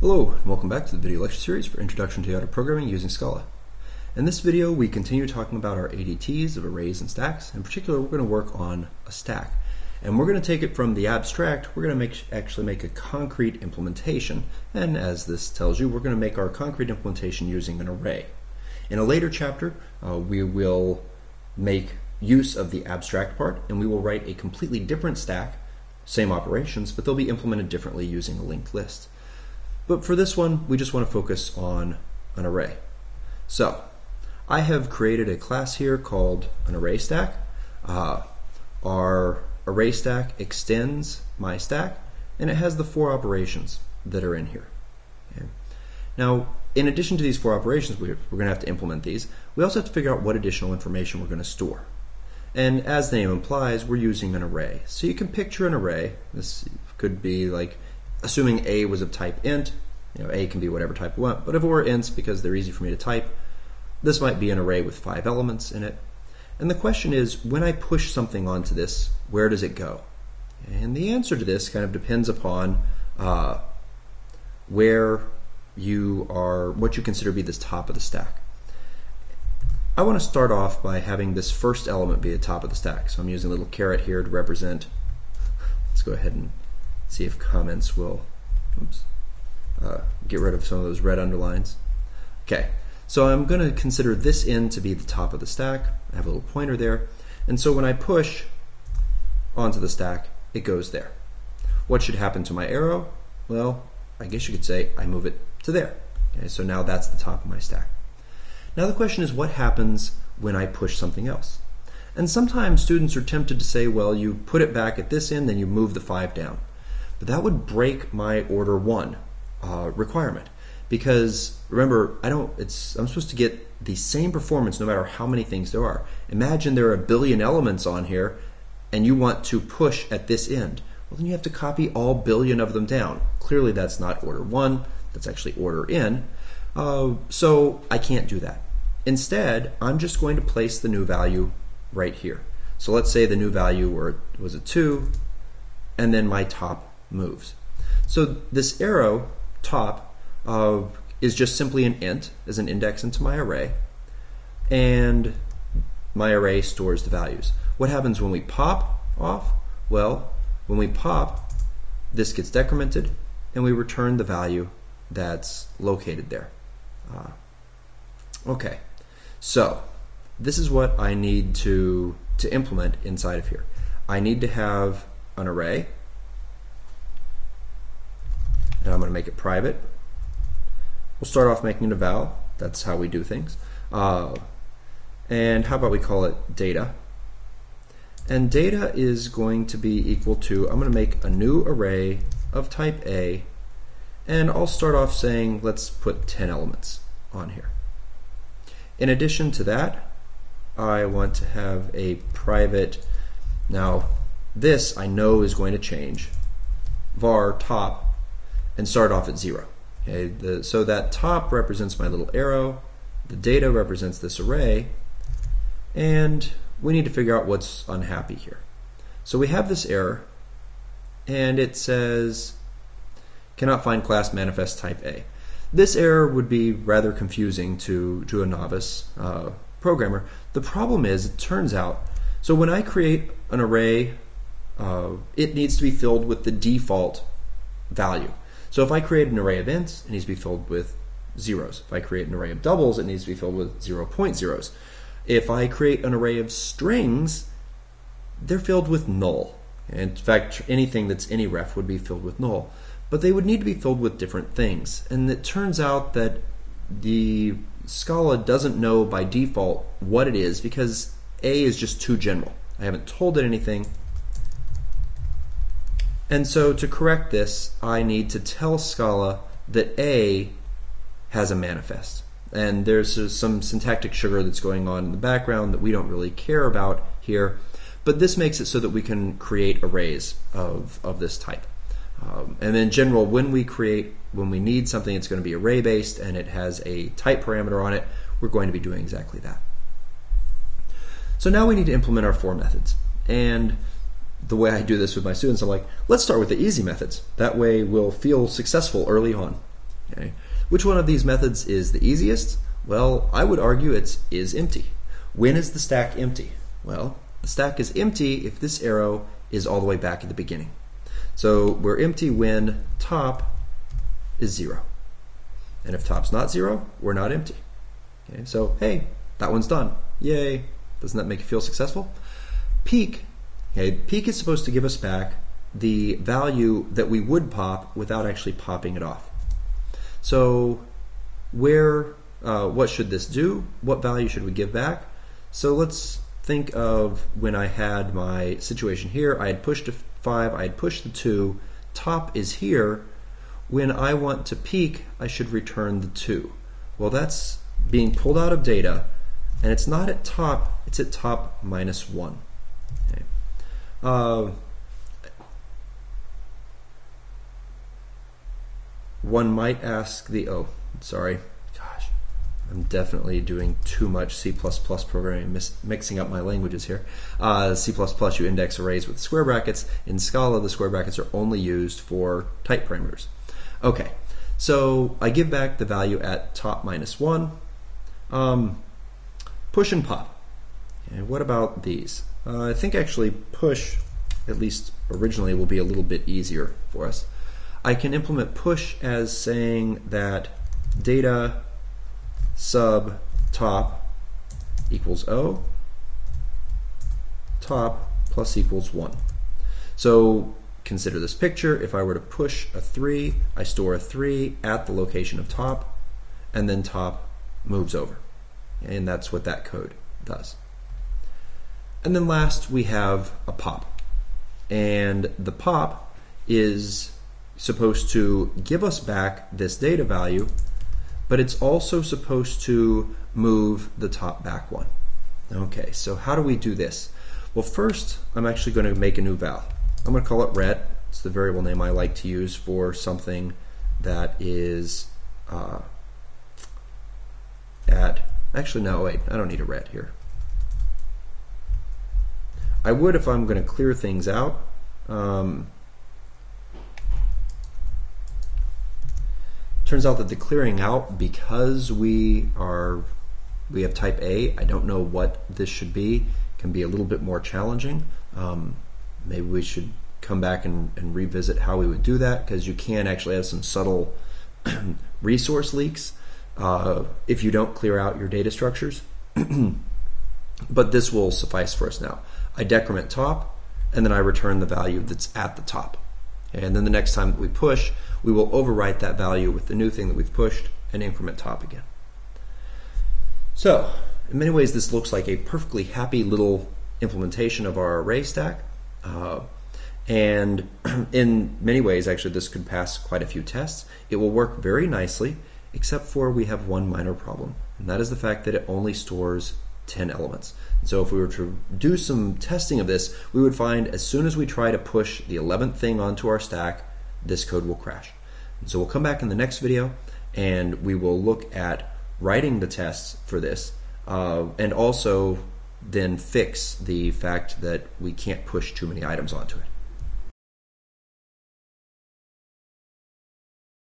Hello, and welcome back to the video lecture series for Introduction to Art of Programming using Scala. In this video, we continue talking about our ADTs of arrays and stacks. In particular, we're going to work on a stack. And we're going to take it from the abstract, we're going to make, actually make a concrete implementation. And as this tells you, we're going to make our concrete implementation using an array. In a later chapter, uh, we will make use of the abstract part, and we will write a completely different stack, same operations, but they'll be implemented differently using a linked list. But for this one, we just want to focus on an array. So, I have created a class here called an array stack. Uh, our array stack extends my stack, and it has the four operations that are in here. Okay. Now, in addition to these four operations, we're, we're going to have to implement these. We also have to figure out what additional information we're going to store. And as the name implies, we're using an array. So you can picture an array. This could be like assuming A was of type int, you know, A can be whatever type you want, but if it were ints because they're easy for me to type, this might be an array with five elements in it. And the question is, when I push something onto this, where does it go? And the answer to this kind of depends upon uh, where you are, what you consider to be the top of the stack. I want to start off by having this first element be the top of the stack. So I'm using a little caret here to represent. Let's go ahead and see if comments will oops, uh, get rid of some of those red underlines. Okay, so I'm going to consider this end to be the top of the stack. I have a little pointer there. And so when I push onto the stack, it goes there. What should happen to my arrow? Well, I guess you could say I move it to there. Okay, so now that's the top of my stack. Now the question is what happens when I push something else? And sometimes students are tempted to say, well, you put it back at this end, then you move the 5 down. But that would break my order 1 uh, requirement. Because remember, I don't it's I'm supposed to get the same performance no matter how many things there are. Imagine there are a billion elements on here and you want to push at this end. Well, then you have to copy all billion of them down. Clearly that's not order 1, that's actually order n. Uh, so I can't do that. Instead, I'm just going to place the new value right here. So let's say the new value were, was a 2, and then my top moves. So this arrow, top, uh, is just simply an int as an index into my array, and my array stores the values. What happens when we pop off? Well, when we pop, this gets decremented, and we return the value that's located there. Uh, okay, so this is what I need to, to implement inside of here. I need to have an array, and I'm going to make it private. We'll start off making it a val. That's how we do things. Uh, and how about we call it data? And data is going to be equal to, I'm going to make a new array of type A and I'll start off saying, let's put 10 elements on here. In addition to that, I want to have a private, now this I know is going to change, var top, and start off at zero. Okay, the, so that top represents my little arrow, the data represents this array, and we need to figure out what's unhappy here. So we have this error, and it says cannot find class manifest type A. This error would be rather confusing to, to a novice uh, programmer. The problem is, it turns out, so when I create an array, uh, it needs to be filled with the default value. So if I create an array of ints, it needs to be filled with zeros. If I create an array of doubles, it needs to be filled with 0 point zeros. If I create an array of strings, they're filled with null. In fact, anything that's AnyRef would be filled with null but they would need to be filled with different things. And it turns out that the Scala doesn't know by default what it is because A is just too general. I haven't told it anything. And so to correct this, I need to tell Scala that A has a manifest. And there's some syntactic sugar that's going on in the background that we don't really care about here. But this makes it so that we can create arrays of, of this type. Um, and in general, when we create, when we need something that's going to be array based and it has a type parameter on it, we're going to be doing exactly that. So now we need to implement our four methods. And the way I do this with my students, I'm like, let's start with the easy methods. That way we'll feel successful early on. Okay? Which one of these methods is the easiest? Well, I would argue it's is empty. When is the stack empty? Well, the stack is empty if this arrow is all the way back at the beginning. So we're empty when top is zero. And if top's not zero, we're not empty. Okay, so hey, that one's done. Yay. Doesn't that make you feel successful? Peek, okay, peek is supposed to give us back the value that we would pop without actually popping it off. So where, uh, what should this do? What value should we give back? So let's think of when I had my situation here. I had pushed a 5, I had pushed the 2, top is here. When I want to peek, I should return the 2. Well, that's being pulled out of data, and it's not at top, it's at top minus 1. Uh, one might ask the, oh, sorry, gosh, I'm definitely doing too much C++ programming, mixing up my languages here. Uh, C++, you index arrays with square brackets. In Scala, the square brackets are only used for type parameters. Okay, so I give back the value at top minus 1. Um, push and pop. Okay, what about these? Uh, I think actually push, at least originally, will be a little bit easier for us. I can implement push as saying that data sub top equals O, top plus equals 1. So consider this picture. If I were to push a 3, I store a 3 at the location of top, and then top moves over. And that's what that code does. And then last, we have a pop. And the pop is supposed to give us back this data value, but it's also supposed to move the top back one. Okay, so how do we do this? Well, first, I'm actually going to make a new val. I'm going to call it ret. It's the variable name I like to use for something that is uh, at, actually, no, wait, I don't need a ret here. I would if I'm going to clear things out. Um, Turns out that the clearing out, because we are we have type A, I don't know what this should be, can be a little bit more challenging. Um, maybe we should come back and, and, revisit how we would do that because you can actually have some subtle resource leaks uh, if you don't clear out your data structures. but this will suffice for us now. I decrement top, and then I return the value that's at the top. And then the next time that we push, we will overwrite that value with the new thing that we've pushed and increment top again. So, in many ways, this looks like a perfectly happy little implementation of our array stack. Uh, and in many ways, actually, this could pass quite a few tests. It will work very nicely, except for we have one minor problem, and that is the fact that it only stores 10 elements. So if we were to do some testing of this, we would find as soon as we try to push the 11th thing onto our stack, this code will crash. And so we'll come back in the next video and we will look at writing the tests for this uh, and also then fix the fact that we can't push too many items onto it.